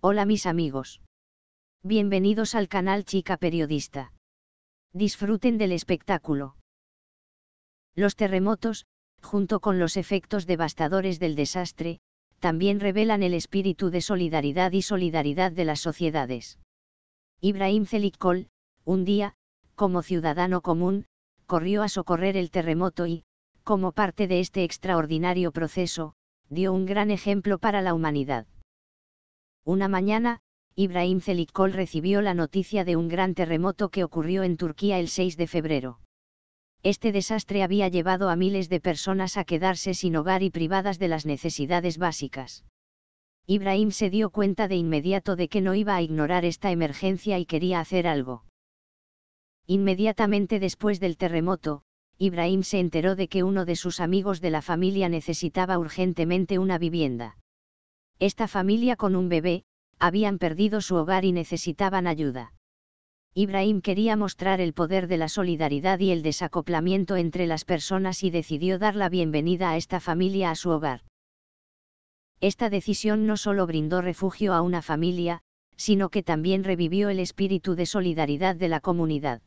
Hola mis amigos. Bienvenidos al canal Chica Periodista. Disfruten del espectáculo. Los terremotos, junto con los efectos devastadores del desastre, también revelan el espíritu de solidaridad y solidaridad de las sociedades. Ibrahim Celiccol, un día, como ciudadano común, corrió a socorrer el terremoto y, como parte de este extraordinario proceso, dio un gran ejemplo para la humanidad. Una mañana, Ibrahim Celiccol recibió la noticia de un gran terremoto que ocurrió en Turquía el 6 de febrero. Este desastre había llevado a miles de personas a quedarse sin hogar y privadas de las necesidades básicas. Ibrahim se dio cuenta de inmediato de que no iba a ignorar esta emergencia y quería hacer algo. Inmediatamente después del terremoto, Ibrahim se enteró de que uno de sus amigos de la familia necesitaba urgentemente una vivienda. Esta familia con un bebé, habían perdido su hogar y necesitaban ayuda. Ibrahim quería mostrar el poder de la solidaridad y el desacoplamiento entre las personas y decidió dar la bienvenida a esta familia a su hogar. Esta decisión no solo brindó refugio a una familia, sino que también revivió el espíritu de solidaridad de la comunidad.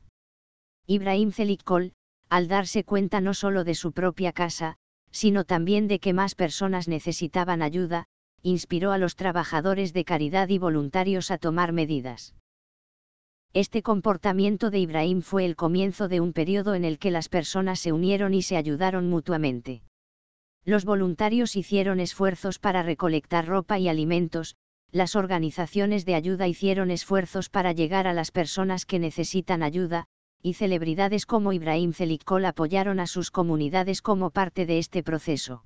Ibrahim Celiccol, al darse cuenta no solo de su propia casa, sino también de que más personas necesitaban ayuda, inspiró a los trabajadores de caridad y voluntarios a tomar medidas. Este comportamiento de Ibrahim fue el comienzo de un periodo en el que las personas se unieron y se ayudaron mutuamente. Los voluntarios hicieron esfuerzos para recolectar ropa y alimentos, las organizaciones de ayuda hicieron esfuerzos para llegar a las personas que necesitan ayuda, y celebridades como Ibrahim Celiccol apoyaron a sus comunidades como parte de este proceso.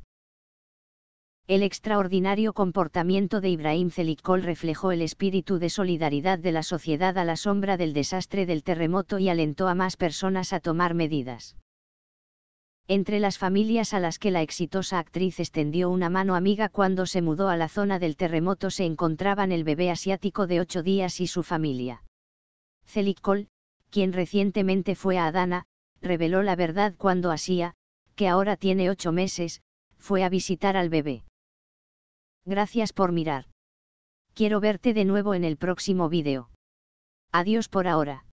El extraordinario comportamiento de Ibrahim Celiccol reflejó el espíritu de solidaridad de la sociedad a la sombra del desastre del terremoto y alentó a más personas a tomar medidas. Entre las familias a las que la exitosa actriz extendió una mano amiga cuando se mudó a la zona del terremoto se encontraban el bebé asiático de ocho días y su familia. Celiccol, quien recientemente fue a Adana, reveló la verdad cuando Asia, que ahora tiene ocho meses, fue a visitar al bebé. Gracias por mirar. Quiero verte de nuevo en el próximo vídeo. Adiós por ahora.